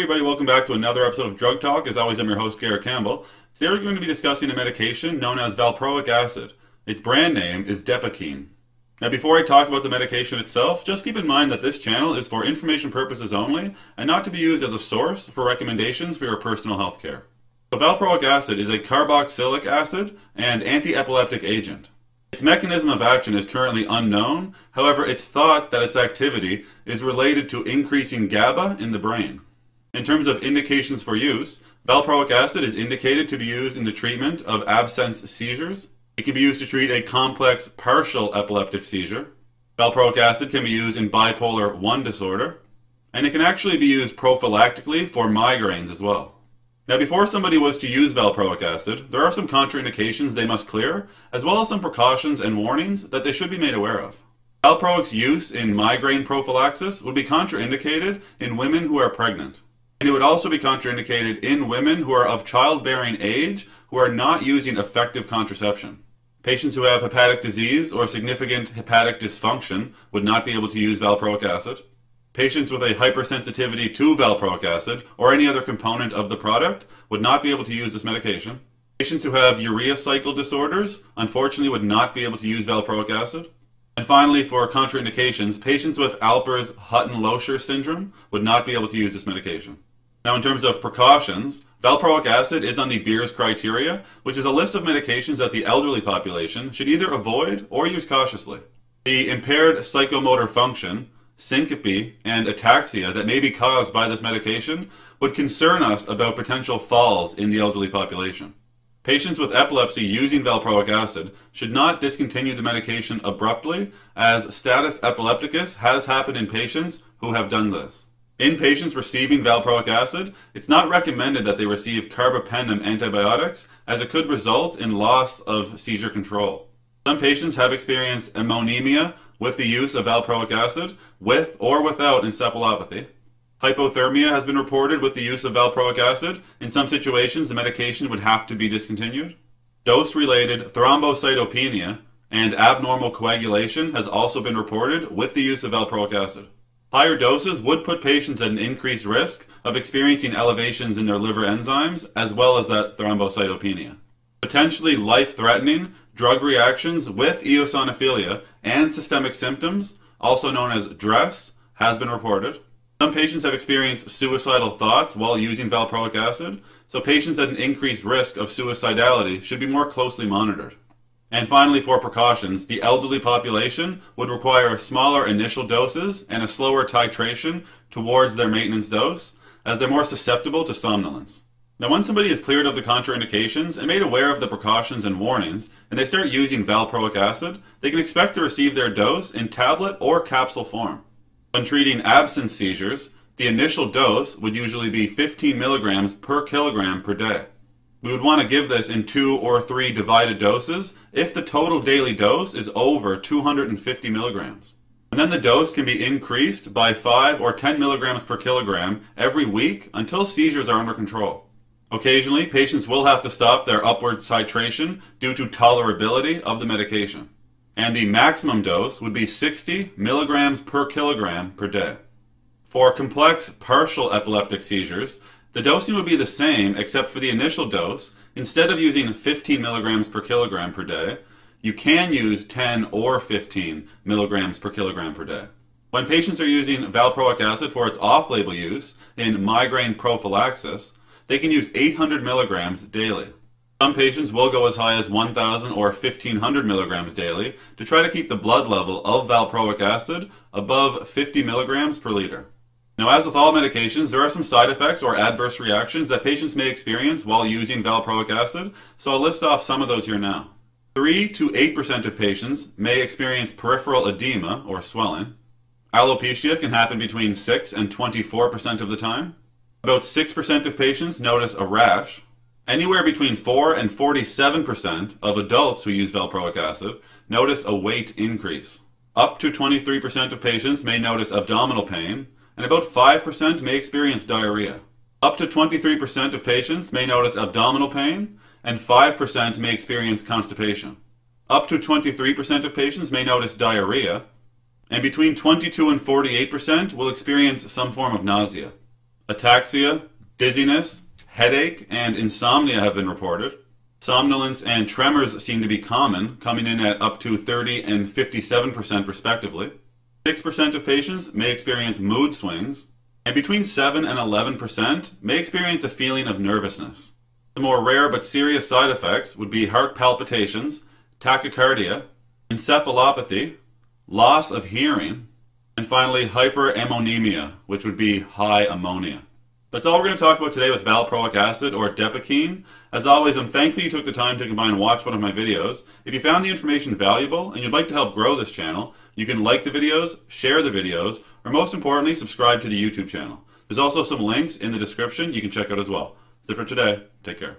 everybody, welcome back to another episode of Drug Talk. As always, I'm your host, Garrett Campbell. Today we're going to be discussing a medication known as valproic acid. Its brand name is Depakene. Now, before I talk about the medication itself, just keep in mind that this channel is for information purposes only and not to be used as a source for recommendations for your personal health care. Valproic acid is a carboxylic acid and anti-epileptic agent. Its mechanism of action is currently unknown, however, it's thought that its activity is related to increasing GABA in the brain. In terms of indications for use, valproic acid is indicated to be used in the treatment of absence seizures. It can be used to treat a complex partial epileptic seizure. Valproic acid can be used in bipolar 1 disorder. And it can actually be used prophylactically for migraines as well. Now, before somebody was to use valproic acid, there are some contraindications they must clear, as well as some precautions and warnings that they should be made aware of. Valproic's use in migraine prophylaxis would be contraindicated in women who are pregnant. And it would also be contraindicated in women who are of childbearing age who are not using effective contraception. Patients who have hepatic disease or significant hepatic dysfunction would not be able to use valproic acid. Patients with a hypersensitivity to valproic acid or any other component of the product would not be able to use this medication. Patients who have urea cycle disorders unfortunately would not be able to use valproic acid. And finally, for contraindications, patients with Alpers-Huttenlocher syndrome would not be able to use this medication. Now, in terms of precautions, valproic acid is on the Beers criteria, which is a list of medications that the elderly population should either avoid or use cautiously. The impaired psychomotor function, syncope, and ataxia that may be caused by this medication would concern us about potential falls in the elderly population. Patients with epilepsy using valproic acid should not discontinue the medication abruptly, as status epilepticus has happened in patients who have done this. In patients receiving valproic acid, it's not recommended that they receive carbapenem antibiotics as it could result in loss of seizure control. Some patients have experienced ammonemia with the use of valproic acid, with or without encephalopathy. Hypothermia has been reported with the use of valproic acid. In some situations, the medication would have to be discontinued. Dose related thrombocytopenia and abnormal coagulation has also been reported with the use of valproic acid. Higher doses would put patients at an increased risk of experiencing elevations in their liver enzymes as well as that thrombocytopenia. Potentially life threatening drug reactions with eosinophilia and systemic symptoms, also known as DRESS, has been reported. Some patients have experienced suicidal thoughts while using valproic acid, so patients at an increased risk of suicidality should be more closely monitored. And finally, for precautions, the elderly population would require smaller initial doses and a slower titration towards their maintenance dose, as they're more susceptible to somnolence. Now, when somebody is cleared of the contraindications and made aware of the precautions and warnings, and they start using valproic acid, they can expect to receive their dose in tablet or capsule form. When treating absence seizures, the initial dose would usually be 15 milligrams per kilogram per day. We would want to give this in two or three divided doses if the total daily dose is over 250 milligrams. And then the dose can be increased by 5 or 10 milligrams per kilogram every week until seizures are under control. Occasionally, patients will have to stop their upwards titration due to tolerability of the medication. And the maximum dose would be 60 milligrams per kilogram per day. For complex partial epileptic seizures, the dosing would be the same except for the initial dose. Instead of using 15 milligrams per kilogram per day, you can use 10 or 15 milligrams per kilogram per day. When patients are using valproic acid for its off label use in migraine prophylaxis, they can use 800 milligrams daily. Some patients will go as high as 1,000 or 1,500 milligrams daily to try to keep the blood level of valproic acid above 50 milligrams per liter. Now, as with all medications, there are some side effects or adverse reactions that patients may experience while using valproic acid, so I'll list off some of those here now. 3 to 8% of patients may experience peripheral edema or swelling. Alopecia can happen between 6 and 24% of the time. About 6% of patients notice a rash. Anywhere between 4 and 47% of adults who use valproic acid notice a weight increase. Up to 23% of patients may notice abdominal pain, and about 5% may experience diarrhea. Up to 23% of patients may notice abdominal pain, and 5% may experience constipation. Up to 23% of patients may notice diarrhea, and between 22 and 48% will experience some form of nausea. Ataxia, dizziness, headache, and insomnia have been reported. Somnolence and tremors seem to be common, coming in at up to 30 and 57% respectively. 6% of patients may experience mood swings, and between 7 and 11% may experience a feeling of nervousness. The more rare but serious side effects would be heart palpitations, tachycardia, encephalopathy, loss of hearing, and finally hyperammonemia, which would be high ammonia. That's all we're going to talk about today with valproic acid or Depakene. As always, I'm thankful you took the time to come by and watch one of my videos. If you found the information valuable and you'd like to help grow this channel, you can like the videos, share the videos, or most importantly, subscribe to the YouTube channel. There's also some links in the description you can check out as well. That's it for today. Take care.